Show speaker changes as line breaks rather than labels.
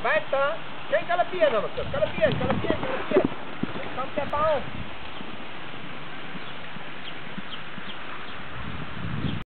Vai, tá. Quem calapia, não, meu filho? Calapia, calapia, calapia. Come, step on.